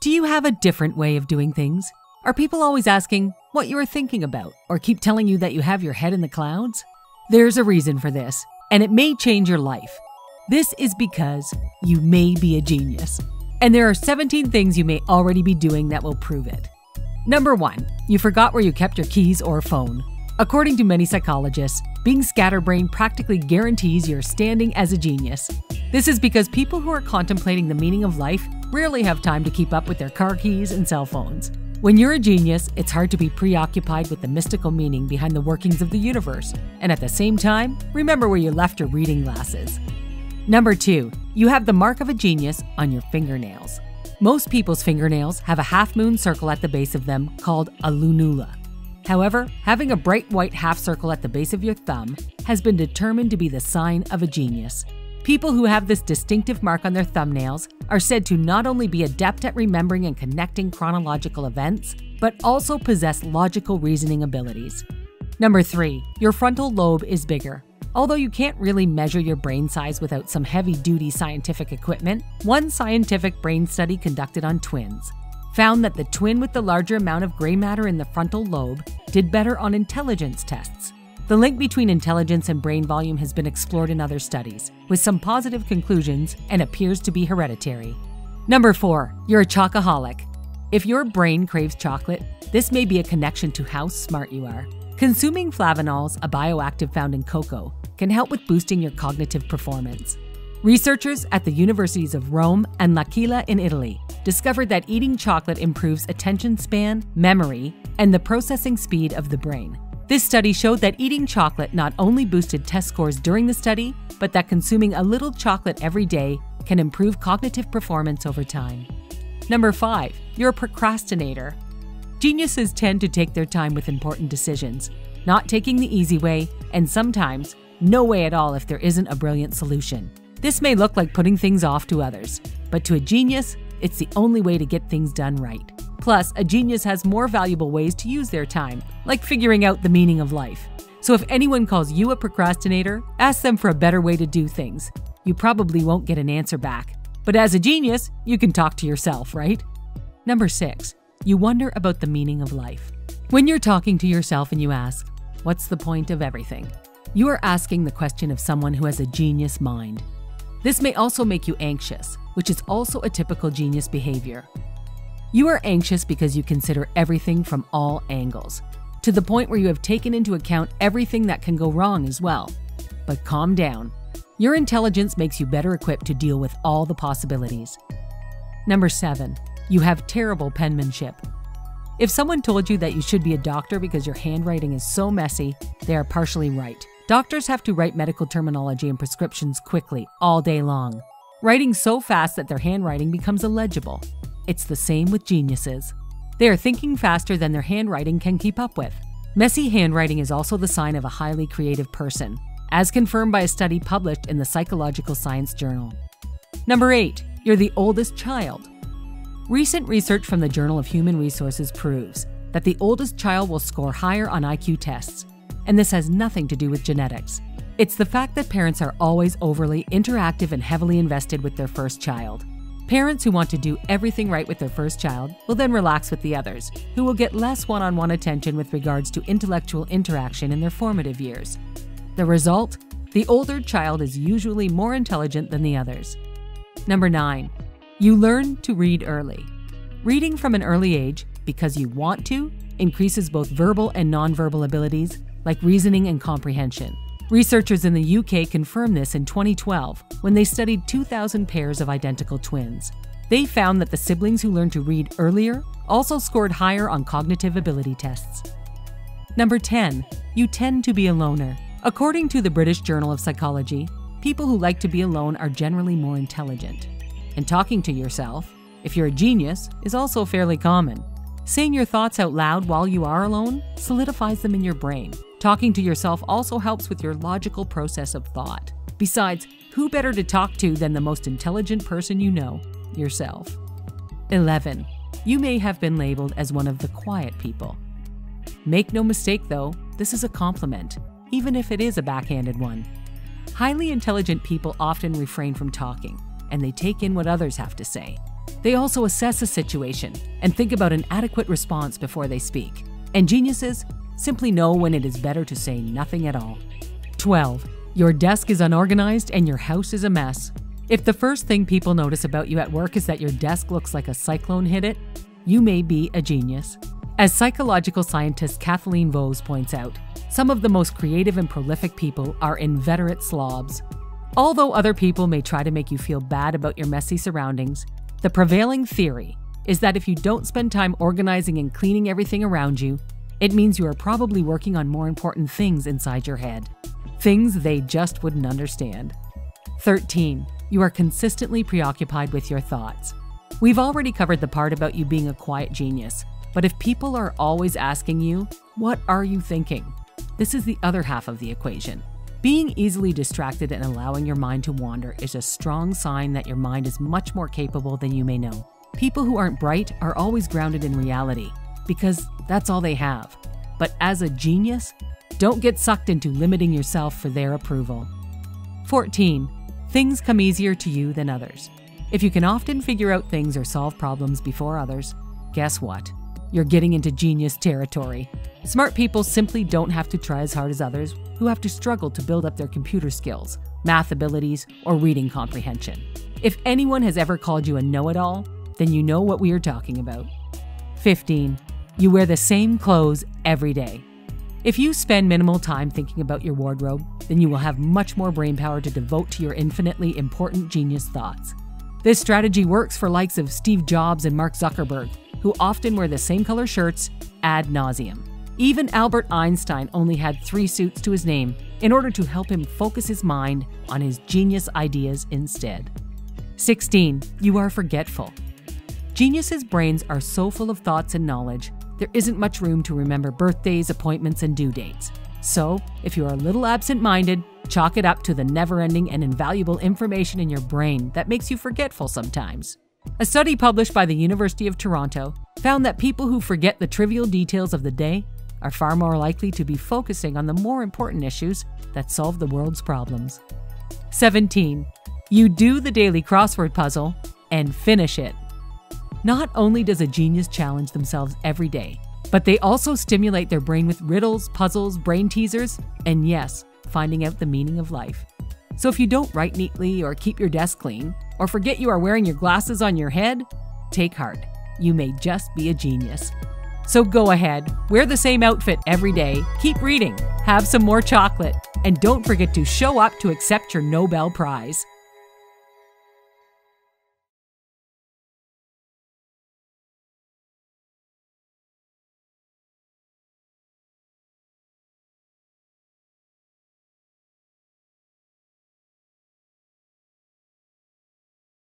Do you have a different way of doing things? Are people always asking what you are thinking about or keep telling you that you have your head in the clouds? There's a reason for this, and it may change your life. This is because you may be a genius. And there are 17 things you may already be doing that will prove it. Number one, you forgot where you kept your keys or phone. According to many psychologists, being scatterbrained practically guarantees your standing as a genius. This is because people who are contemplating the meaning of life rarely have time to keep up with their car keys and cell phones. When you're a genius, it's hard to be preoccupied with the mystical meaning behind the workings of the universe, and at the same time, remember where you left your reading glasses. Number two, you have the mark of a genius on your fingernails. Most people's fingernails have a half moon circle at the base of them called a lunula. However, having a bright white half circle at the base of your thumb has been determined to be the sign of a genius. People who have this distinctive mark on their thumbnails are said to not only be adept at remembering and connecting chronological events, but also possess logical reasoning abilities. Number 3. Your frontal lobe is bigger. Although you can't really measure your brain size without some heavy duty scientific equipment, one scientific brain study conducted on twins found that the twin with the larger amount of gray matter in the frontal lobe did better on intelligence tests. The link between intelligence and brain volume has been explored in other studies, with some positive conclusions, and appears to be hereditary. Number 4. You're a chocoholic. If your brain craves chocolate, this may be a connection to how smart you are. Consuming flavanols, a bioactive found in cocoa, can help with boosting your cognitive performance. Researchers at the universities of Rome and L'Aquila in Italy discovered that eating chocolate improves attention span, memory, and the processing speed of the brain. This study showed that eating chocolate not only boosted test scores during the study, but that consuming a little chocolate every day can improve cognitive performance over time. Number 5. You're a procrastinator. Geniuses tend to take their time with important decisions, not taking the easy way, and sometimes no way at all if there isn't a brilliant solution. This may look like putting things off to others, but to a genius, it's the only way to get things done right. Plus, a genius has more valuable ways to use their time, like figuring out the meaning of life. So if anyone calls you a procrastinator, ask them for a better way to do things. You probably won't get an answer back. But as a genius, you can talk to yourself, right? Number 6. You wonder about the meaning of life. When you're talking to yourself and you ask, What's the point of everything? You are asking the question of someone who has a genius mind. This may also make you anxious, which is also a typical genius behavior. You are anxious because you consider everything from all angles, to the point where you have taken into account everything that can go wrong as well. But calm down. Your intelligence makes you better equipped to deal with all the possibilities. Number 7. You have terrible penmanship. If someone told you that you should be a doctor because your handwriting is so messy, they are partially right. Doctors have to write medical terminology and prescriptions quickly, all day long, writing so fast that their handwriting becomes illegible. It's the same with geniuses. They are thinking faster than their handwriting can keep up with. Messy handwriting is also the sign of a highly creative person, as confirmed by a study published in the Psychological Science Journal. Number 8. You're the oldest child. Recent research from the Journal of Human Resources proves that the oldest child will score higher on IQ tests, and this has nothing to do with genetics. It's the fact that parents are always overly interactive and heavily invested with their first child. Parents who want to do everything right with their first child will then relax with the others, who will get less one on one attention with regards to intellectual interaction in their formative years. The result? The older child is usually more intelligent than the others. Number 9. You learn to read early. Reading from an early age, because you want to, increases both verbal and nonverbal abilities like reasoning and comprehension. Researchers in the UK confirmed this in 2012 when they studied 2,000 pairs of identical twins. They found that the siblings who learned to read earlier also scored higher on cognitive ability tests. Number 10. You tend to be a loner. According to the British Journal of Psychology, people who like to be alone are generally more intelligent. And talking to yourself, if you're a genius, is also fairly common. Saying your thoughts out loud while you are alone solidifies them in your brain Talking to yourself also helps with your logical process of thought. Besides, who better to talk to than the most intelligent person you know, yourself? 11. You may have been labeled as one of the quiet people. Make no mistake though, this is a compliment, even if it is a backhanded one. Highly intelligent people often refrain from talking, and they take in what others have to say. They also assess a situation and think about an adequate response before they speak. And geniuses simply know when it is better to say nothing at all. 12. Your desk is unorganized and your house is a mess. If the first thing people notice about you at work is that your desk looks like a cyclone hit it, you may be a genius. As psychological scientist Kathleen Vohs points out, some of the most creative and prolific people are inveterate slobs. Although other people may try to make you feel bad about your messy surroundings, the prevailing theory is that if you don't spend time organizing and cleaning everything around you, it means you are probably working on more important things inside your head. Things they just wouldn't understand. 13. You are consistently preoccupied with your thoughts. We've already covered the part about you being a quiet genius, but if people are always asking you, What are you thinking? This is the other half of the equation. Being easily distracted and allowing your mind to wander is a strong sign that your mind is much more capable than you may know. People who aren't bright are always grounded in reality because that's all they have. But as a genius, don't get sucked into limiting yourself for their approval. 14. Things come easier to you than others. If you can often figure out things or solve problems before others, guess what? You're getting into genius territory. Smart people simply don't have to try as hard as others who have to struggle to build up their computer skills, math abilities, or reading comprehension. If anyone has ever called you a know it all, then you know what we are talking about. 15. You wear the same clothes every day. If you spend minimal time thinking about your wardrobe, then you will have much more brain power to devote to your infinitely important genius thoughts. This strategy works for likes of Steve Jobs and Mark Zuckerberg, who often wear the same color shirts ad nauseum. Even Albert Einstein only had three suits to his name in order to help him focus his mind on his genius ideas instead. 16. You are forgetful. Geniuses' brains are so full of thoughts and knowledge, there isn't much room to remember birthdays, appointments, and due dates. So, if you are a little absent minded, chalk it up to the never ending and invaluable information in your brain that makes you forgetful sometimes. A study published by the University of Toronto found that people who forget the trivial details of the day are far more likely to be focusing on the more important issues that solve the world's problems. 17. You do the daily crossword puzzle and finish it. Not only does a genius challenge themselves every day, but they also stimulate their brain with riddles, puzzles, brain teasers, and yes, finding out the meaning of life. So if you don't write neatly or keep your desk clean, or forget you are wearing your glasses on your head, take heart. You may just be a genius. So go ahead, wear the same outfit every day, keep reading, have some more chocolate, and don't forget to show up to accept your Nobel Prize.